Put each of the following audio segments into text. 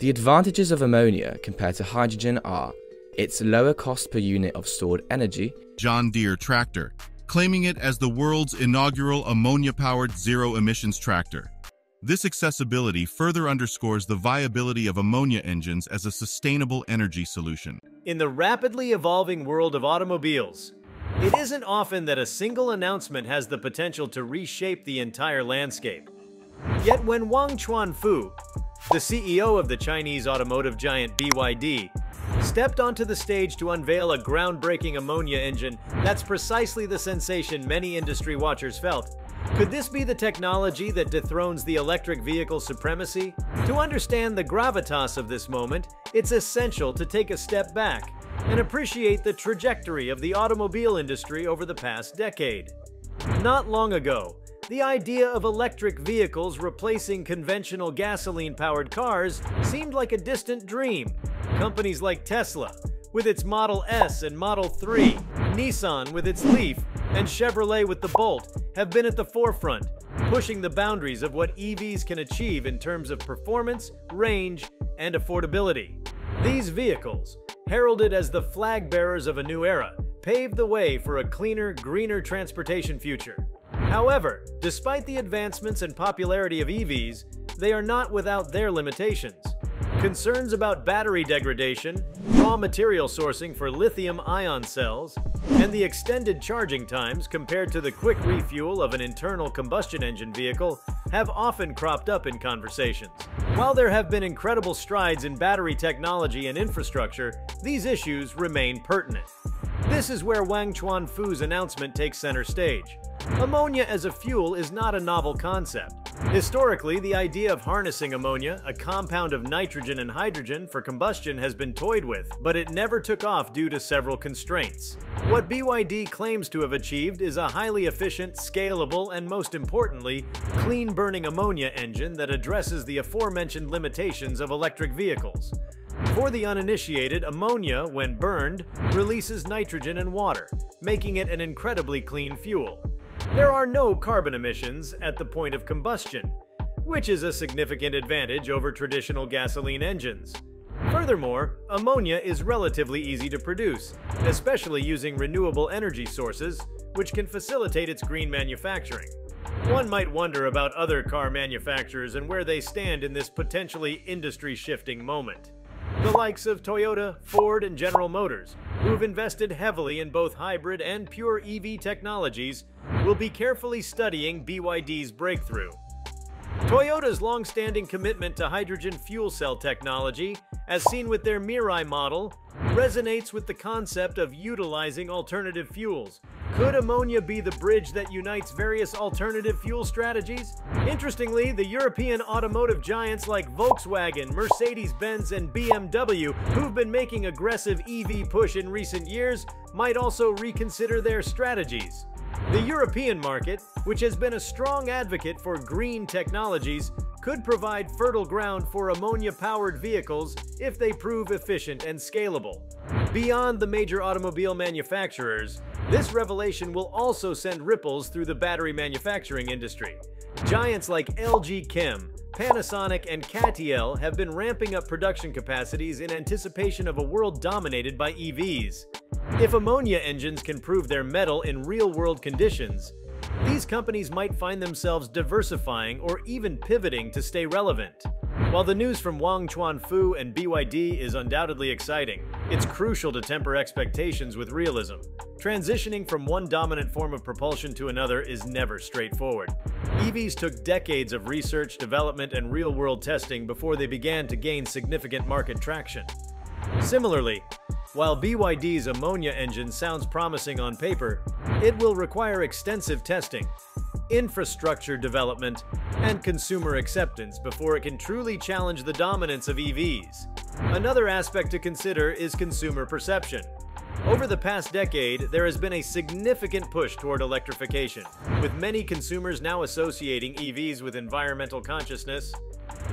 The advantages of ammonia compared to hydrogen are its lower cost per unit of stored energy, John Deere tractor, claiming it as the world's inaugural ammonia-powered zero-emissions tractor. This accessibility further underscores the viability of ammonia engines as a sustainable energy solution. In the rapidly evolving world of automobiles, it isn't often that a single announcement has the potential to reshape the entire landscape. Yet when Wang Chuanfu, the CEO of the Chinese automotive giant BYD, stepped onto the stage to unveil a groundbreaking ammonia engine, that's precisely the sensation many industry watchers felt. Could this be the technology that dethrones the electric vehicle supremacy? To understand the gravitas of this moment, it's essential to take a step back and appreciate the trajectory of the automobile industry over the past decade. Not long ago, the idea of electric vehicles replacing conventional gasoline-powered cars seemed like a distant dream. Companies like Tesla, with its Model S and Model 3, Nissan with its Leaf, and Chevrolet with the Bolt have been at the forefront, pushing the boundaries of what EVs can achieve in terms of performance, range, and affordability. These vehicles, heralded as the flag bearers of a new era, paved the way for a cleaner, greener transportation future. However, despite the advancements and popularity of EVs, they are not without their limitations. Concerns about battery degradation, raw material sourcing for lithium-ion cells, and the extended charging times compared to the quick refuel of an internal combustion engine vehicle have often cropped up in conversations. While there have been incredible strides in battery technology and infrastructure, these issues remain pertinent. This is where Wang Chuanfu's announcement takes center stage. Ammonia as a fuel is not a novel concept. Historically, the idea of harnessing ammonia, a compound of nitrogen and hydrogen, for combustion has been toyed with, but it never took off due to several constraints. What BYD claims to have achieved is a highly efficient, scalable, and most importantly, clean-burning ammonia engine that addresses the aforementioned limitations of electric vehicles. For the uninitiated, ammonia, when burned, releases nitrogen and water, making it an incredibly clean fuel. There are no carbon emissions at the point of combustion, which is a significant advantage over traditional gasoline engines. Furthermore, ammonia is relatively easy to produce, especially using renewable energy sources, which can facilitate its green manufacturing. One might wonder about other car manufacturers and where they stand in this potentially industry-shifting moment. The likes of Toyota, Ford, and General Motors, who've invested heavily in both hybrid and pure EV technologies, will be carefully studying BYD's breakthrough. Toyota's long-standing commitment to hydrogen fuel cell technology, as seen with their Mirai model, resonates with the concept of utilizing alternative fuels. Could ammonia be the bridge that unites various alternative fuel strategies? Interestingly, the European automotive giants like Volkswagen, Mercedes-Benz, and BMW, who've been making aggressive EV push in recent years, might also reconsider their strategies. The European market, which has been a strong advocate for green technologies, could provide fertile ground for ammonia-powered vehicles if they prove efficient and scalable. Beyond the major automobile manufacturers, this revelation will also send ripples through the battery manufacturing industry. Giants like LG Chem, Panasonic, and CATL have been ramping up production capacities in anticipation of a world dominated by EVs. If ammonia engines can prove their mettle in real-world conditions, these companies might find themselves diversifying or even pivoting to stay relevant. While the news from Wang Chuanfu and BYD is undoubtedly exciting, it's crucial to temper expectations with realism. Transitioning from one dominant form of propulsion to another is never straightforward. EVs took decades of research, development, and real-world testing before they began to gain significant market traction. Similarly, while BYD's ammonia engine sounds promising on paper, it will require extensive testing, infrastructure development, and consumer acceptance before it can truly challenge the dominance of EVs. Another aspect to consider is consumer perception. Over the past decade, there has been a significant push toward electrification, with many consumers now associating EVs with environmental consciousness,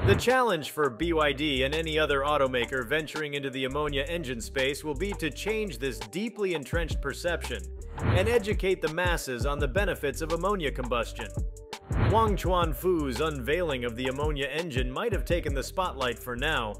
the challenge for BYD and any other automaker venturing into the ammonia engine space will be to change this deeply entrenched perception and educate the masses on the benefits of ammonia combustion. Wang Chuanfu's unveiling of the ammonia engine might have taken the spotlight for now,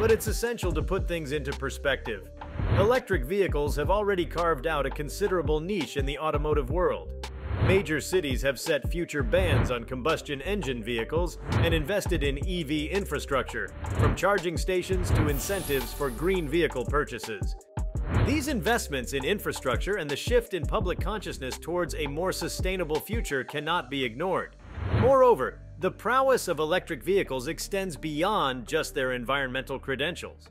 but it's essential to put things into perspective. Electric vehicles have already carved out a considerable niche in the automotive world. Major cities have set future bans on combustion engine vehicles and invested in EV infrastructure, from charging stations to incentives for green vehicle purchases. These investments in infrastructure and the shift in public consciousness towards a more sustainable future cannot be ignored. Moreover, the prowess of electric vehicles extends beyond just their environmental credentials.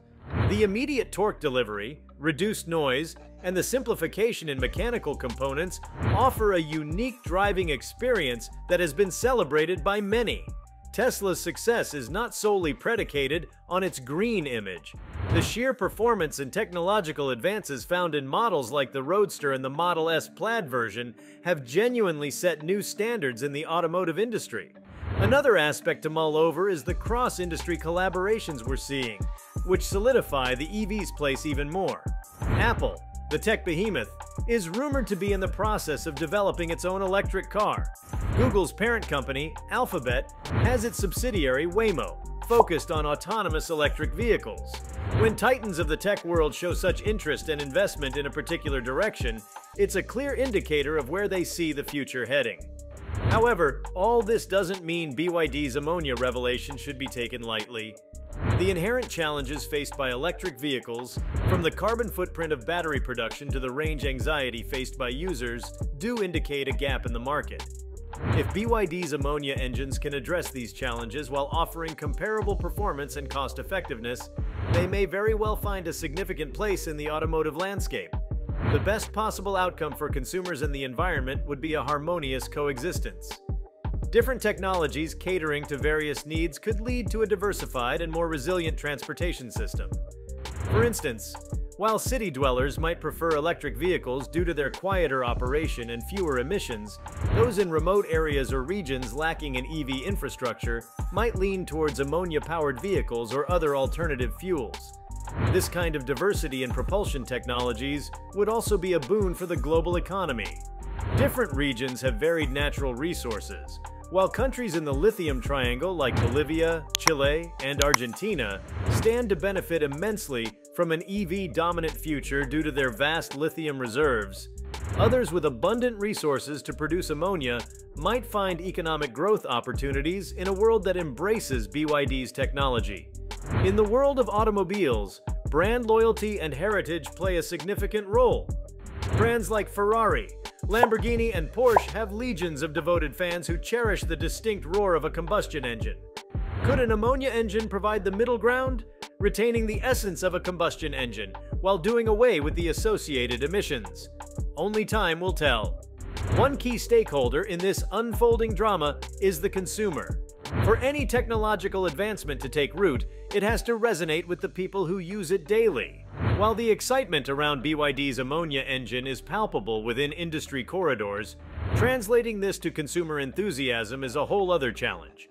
The immediate torque delivery, reduced noise, and the simplification in mechanical components offer a unique driving experience that has been celebrated by many. Tesla's success is not solely predicated on its green image. The sheer performance and technological advances found in models like the Roadster and the Model S Plaid version have genuinely set new standards in the automotive industry. Another aspect to mull over is the cross-industry collaborations we're seeing, which solidify the EV's place even more. Apple, the tech behemoth, is rumored to be in the process of developing its own electric car. Google's parent company, Alphabet, has its subsidiary Waymo, focused on autonomous electric vehicles. When titans of the tech world show such interest and investment in a particular direction, it's a clear indicator of where they see the future heading. However, all this doesn't mean BYD's ammonia revelation should be taken lightly. The inherent challenges faced by electric vehicles, from the carbon footprint of battery production to the range anxiety faced by users, do indicate a gap in the market. If BYD's ammonia engines can address these challenges while offering comparable performance and cost effectiveness, they may very well find a significant place in the automotive landscape. The best possible outcome for consumers and the environment would be a harmonious coexistence. Different technologies catering to various needs could lead to a diversified and more resilient transportation system. For instance, while city dwellers might prefer electric vehicles due to their quieter operation and fewer emissions, those in remote areas or regions lacking an EV infrastructure might lean towards ammonia-powered vehicles or other alternative fuels. This kind of diversity in propulsion technologies would also be a boon for the global economy. Different regions have varied natural resources, while countries in the lithium triangle like Bolivia, Chile, and Argentina stand to benefit immensely from an EV-dominant future due to their vast lithium reserves, others with abundant resources to produce ammonia might find economic growth opportunities in a world that embraces BYD's technology. In the world of automobiles, brand loyalty and heritage play a significant role. Brands like Ferrari, Lamborghini and Porsche have legions of devoted fans who cherish the distinct roar of a combustion engine. Could an ammonia engine provide the middle ground, retaining the essence of a combustion engine while doing away with the associated emissions? Only time will tell. One key stakeholder in this unfolding drama is the consumer. For any technological advancement to take root, it has to resonate with the people who use it daily. While the excitement around BYD's ammonia engine is palpable within industry corridors, translating this to consumer enthusiasm is a whole other challenge.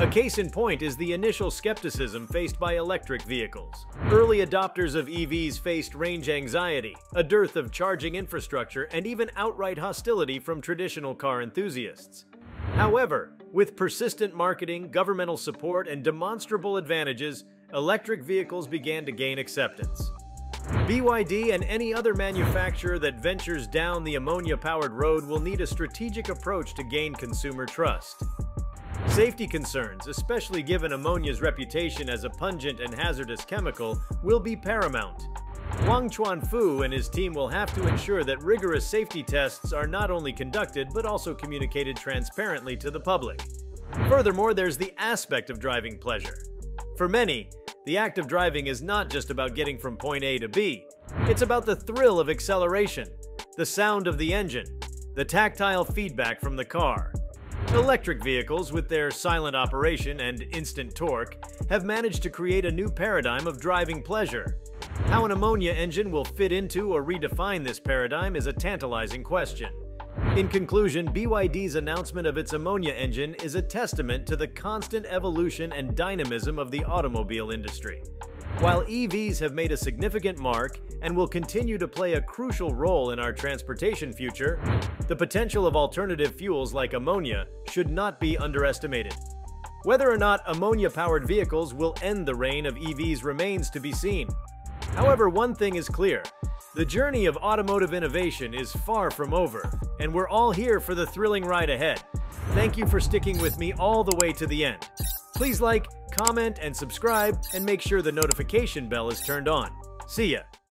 A case in point is the initial skepticism faced by electric vehicles. Early adopters of EVs faced range anxiety, a dearth of charging infrastructure, and even outright hostility from traditional car enthusiasts. However, with persistent marketing, governmental support, and demonstrable advantages, electric vehicles began to gain acceptance. BYD and any other manufacturer that ventures down the ammonia-powered road will need a strategic approach to gain consumer trust. Safety concerns, especially given ammonia's reputation as a pungent and hazardous chemical, will be paramount. Wang Chuanfu and his team will have to ensure that rigorous safety tests are not only conducted but also communicated transparently to the public. Furthermore, there's the aspect of driving pleasure. For many, the act of driving is not just about getting from point A to B. It's about the thrill of acceleration, the sound of the engine, the tactile feedback from the car. Electric vehicles, with their silent operation and instant torque, have managed to create a new paradigm of driving pleasure. How an ammonia engine will fit into or redefine this paradigm is a tantalizing question. In conclusion, BYD's announcement of its ammonia engine is a testament to the constant evolution and dynamism of the automobile industry. While EVs have made a significant mark and will continue to play a crucial role in our transportation future, the potential of alternative fuels like ammonia should not be underestimated. Whether or not ammonia-powered vehicles will end the reign of EVs remains to be seen. However, one thing is clear. The journey of automotive innovation is far from over, and we're all here for the thrilling ride ahead. Thank you for sticking with me all the way to the end. Please like, comment, and subscribe, and make sure the notification bell is turned on. See ya!